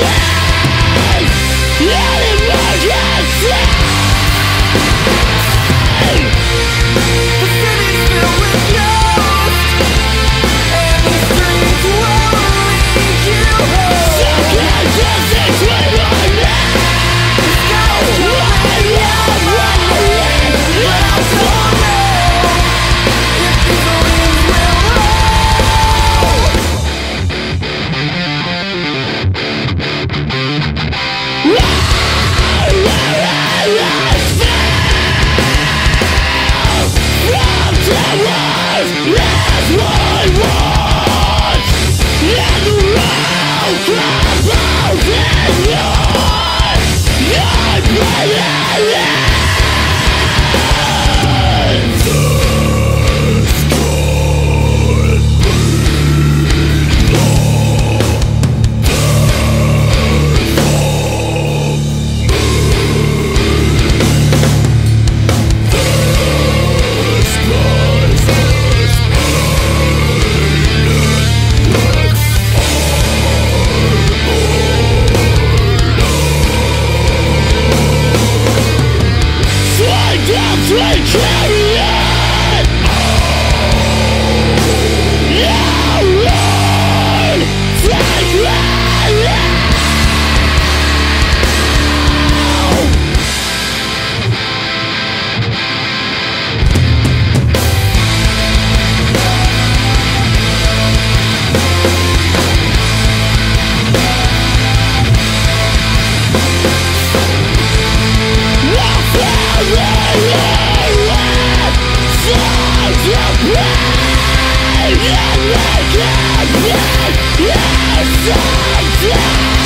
Yeah. Yeah! Yeah! yeah at me, it's